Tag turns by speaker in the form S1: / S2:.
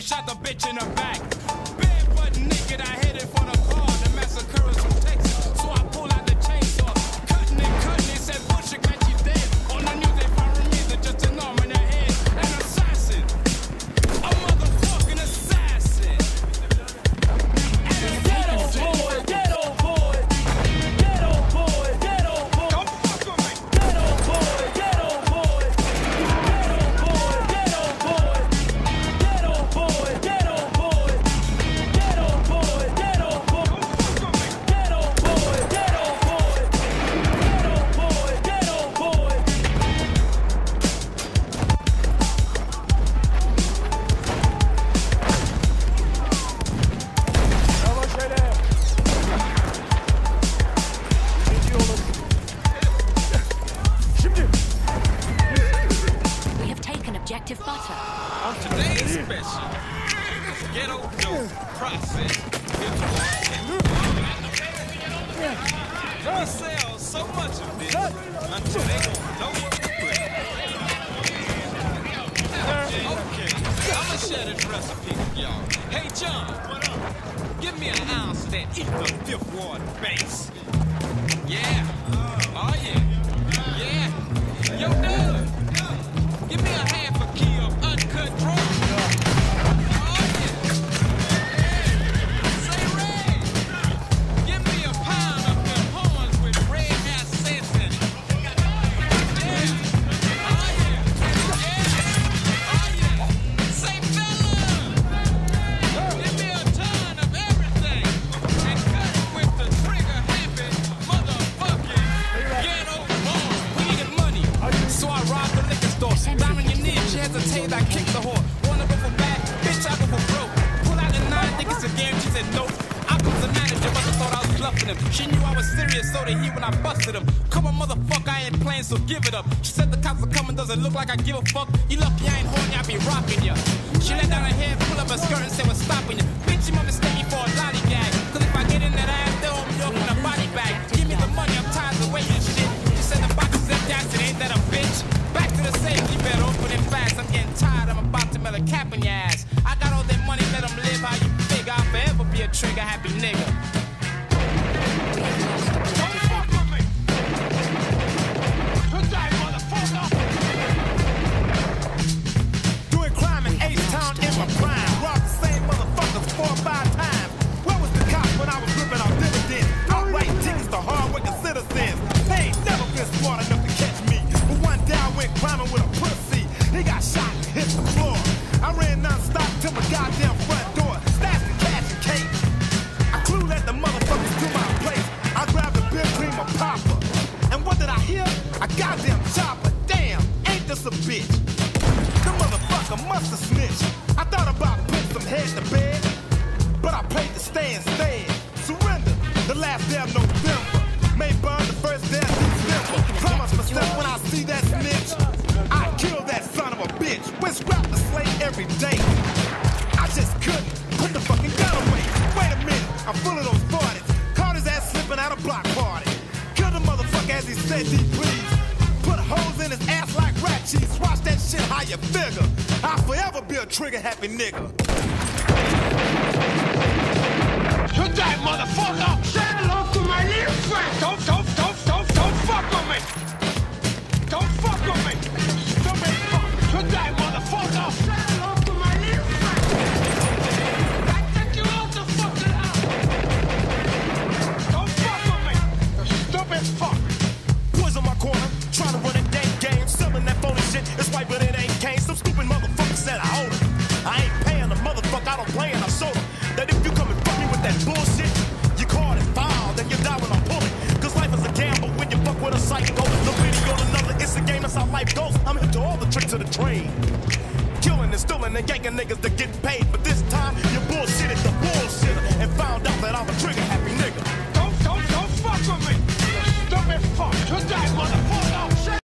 S1: and shot the bitch in the back. Barefoot naked, I headed for
S2: We
S1: sell so much of this until they don't know what to put. Okay, I'ma share this recipe with y'all. Hey John, what up? Give me an ounce of that ether fifth ward base. Knees, I kicked the whore. Wanna go for bad? Bitch, I go for broke. Pull out the nine, think it's a game. She said nope. I was the manager, but I thought I was bluffing him. She knew I was serious, so did he when I busted him. Come on, motherfucker, I ain't playing, so give it up. She said the cops are coming, doesn't look like I give a fuck. You lucky I ain't horny, I be rocking ya. She let down her hair, pull up her skirt and said, What's stopping you? Bitch, you must mistake me for a lollygag. Cause if I get in that ass, they'll me up in a body bag. Give me the money, I'm tired of waiting shit. She said the box is empty, I said, Ain't that a the safe, you better open it fast. I'm getting tired, I'm about to melt a cap in your ass. I got all that money, let them live how you figure. I'll forever be a trigger happy nigga.
S2: We have lost objective Edward.
S3: Doing crime in H-Town in my prime. Door. Cash and cake. I clue let the motherfuckers to my place. I grabbed a beer cream popper. And what did I hear? A goddamn chopper. Damn, ain't this a bitch? The motherfucker. I thought about putting some head to bed, but I to stay instead. Surrender the last November. May burn the first. Promise myself when I see that snitch, I kill that son of a bitch. Slate every day. I just couldn't put the fucking gun away. Wait a minute, I'm full of those 40s. Caught his ass slipping at a block party. Killed the motherfucker as he said he please. Put holes in his ass like rat cheese. Watch that shit how you figure. I'll forever be a trigger happy nigga.
S4: You die, motherfucker! Fuck!
S3: Boys on my corner, trying to run a dang game, selling that phony shit. It's white, but it ain't came. Some stupid motherfucker said I own it. I ain't paying the motherfucker, I don't play and I sold him. That if you come and fuck me with that bullshit, you caught and foul, then you die when I pull pulling. Cause life is a gamble when you fuck with a psycho. No video on another, it's a game, that's how life goes. I'm hip to all the tricks of the trade. Killing and stealing and yanking niggas to get paid. But